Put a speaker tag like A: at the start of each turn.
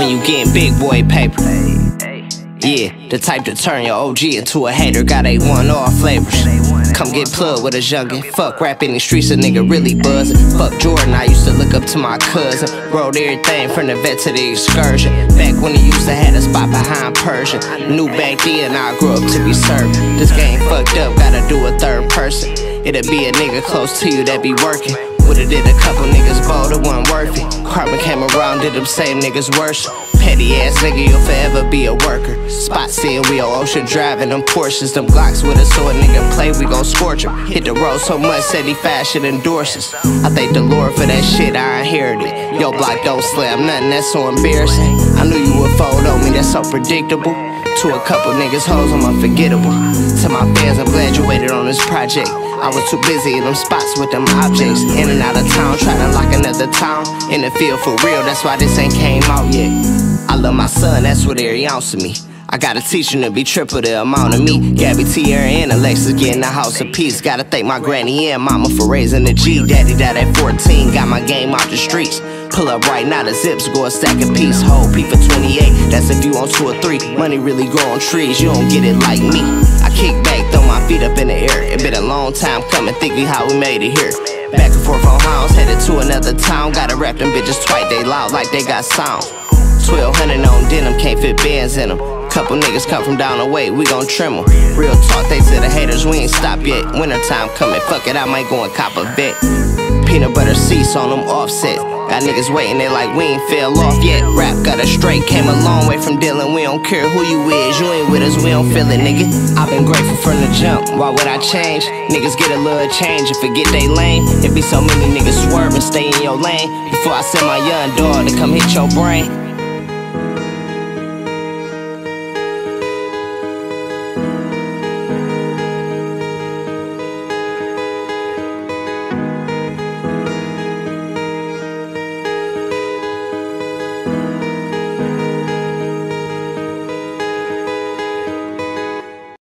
A: getting big boy paper. Yeah, the type to turn your OG into a hater. Got a one all flavors. Come get plugged with a youngin'. Fuck rap in the streets, a nigga really buzzin'. Fuck Jordan, I used to look up to my cousin. Wrote everything from the Vette to the excursion. Back when he used to have a spot behind Persian. New back then I grew up to be served. This game fucked up, gotta do a third person. It'll be a nigga close to you that be working. Would've did a couple niggas bold, it wasn't worth it. Carbon came around, did them same niggas worse. Petty ass nigga, you'll forever be a worker. Spot seeing we on ocean driving them Porsches, them Glocks with us, so a nigga play, we gon' scorch him. Hit the road so much, said he fashion endorses. I thank the Lord for that shit I inherited. Yo, block don't slam, nothing that's so embarrassing. I knew you would fold on me, that's so predictable. To a couple niggas, hoes, I'm unforgettable. To my fans, I'm glad you waited on this project. I was too busy in them spots with them objects. In and out of town, trying to lock another town. In the field for real, that's why this ain't came out yet. I love my son, that's what every ounce of me. I gotta teach him to be triple the amount of me. Gabby, Tierra, and Alexis getting the house of peace. Gotta thank my granny and mama for raising the G. Daddy died at 14, got my game out the streets. Pull up right now, the zips go a stack a piece. Whole P for 28, that's if you on two or three. Money really grow on trees, you don't get it like me. I kick back, feet up in the air. It been a long time coming, think we how we made it here. Back and forth on house, headed to another town. Gotta rap them bitches twice, they loud like they got sound. 1200 on denim, can't fit bands in them. Couple niggas come from down the way, we gon' trim them. Real talk, they to the haters, we ain't stop yet. Wintertime coming, fuck it, I might go and cop a Vette. Peanut butter seats on them offset. Got niggas waiting, they like we ain't fell off yet. Rap got us straight, came a long way from dealing. We don't care who you is, you ain't with us, we don't feel it, nigga. i been grateful from the jump, why would I change? Niggas get a little change and forget they lame. It be so many niggas swerving, stay in your lane. Before I send my young dog to come hit your brain.